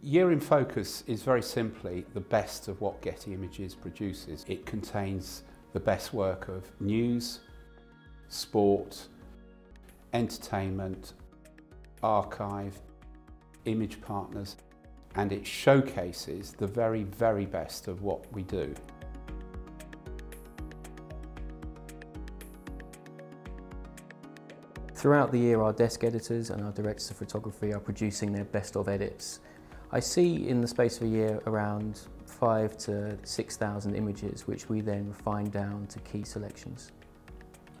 Year in Focus is very simply the best of what Getty Images produces. It contains the best work of news, sport, entertainment, archive, image partners, and it showcases the very, very best of what we do. Throughout the year, our desk editors and our directors of photography are producing their best of edits. I see in the space of a year around five to 6,000 images, which we then refine down to key selections.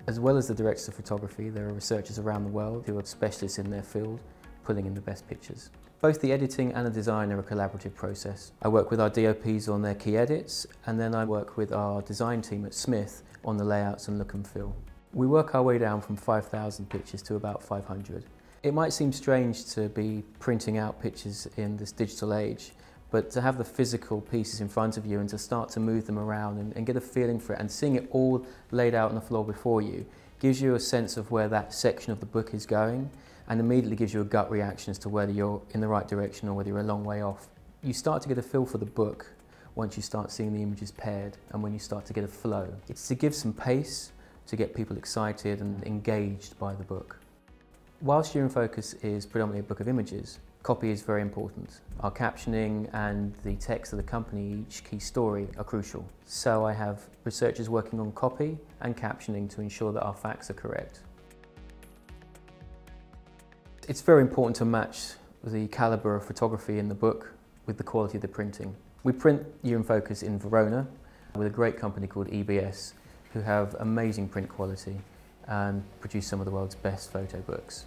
As well as the directors of photography, there are researchers around the world who are specialists in their field, pulling in the best pictures. Both the editing and the design are a collaborative process. I work with our DOPs on their key edits, and then I work with our design team at Smith on the layouts and look and feel. We work our way down from 5,000 pictures to about 500. It might seem strange to be printing out pictures in this digital age, but to have the physical pieces in front of you and to start to move them around and, and get a feeling for it and seeing it all laid out on the floor before you gives you a sense of where that section of the book is going and immediately gives you a gut reaction as to whether you're in the right direction or whether you're a long way off. You start to get a feel for the book once you start seeing the images paired and when you start to get a flow. It's to give some pace to get people excited and engaged by the book. Whilst Year in Focus is predominantly a book of images, copy is very important. Our captioning and the text of the company, each key story, are crucial. So I have researchers working on copy and captioning to ensure that our facts are correct. It's very important to match the calibre of photography in the book with the quality of the printing. We print Year in Focus in Verona with a great company called EBS who have amazing print quality and produce some of the world's best photo books.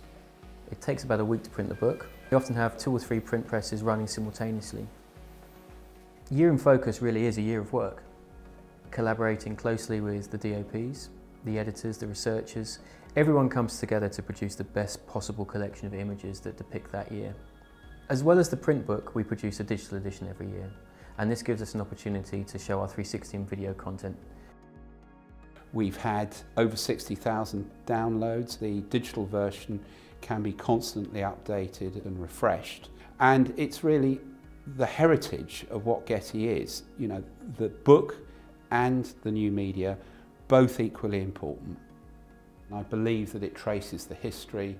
It takes about a week to print the book. We often have two or three print presses running simultaneously. Year in Focus really is a year of work, collaborating closely with the DOPs, the editors, the researchers. Everyone comes together to produce the best possible collection of images that depict that year. As well as the print book, we produce a digital edition every year, and this gives us an opportunity to show our 360 video content We've had over 60,000 downloads. The digital version can be constantly updated and refreshed. And it's really the heritage of what Getty is. You know, the book and the new media, both equally important. I believe that it traces the history,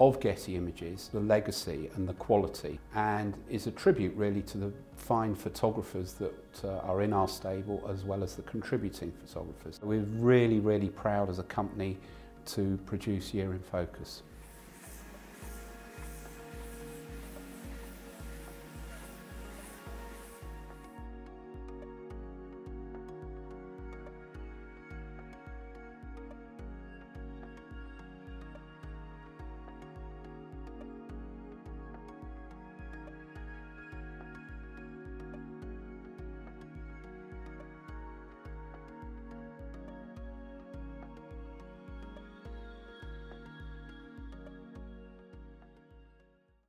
of Getty Images, the legacy and the quality, and is a tribute really to the fine photographers that uh, are in our stable as well as the contributing photographers. We're really, really proud as a company to produce Year in Focus.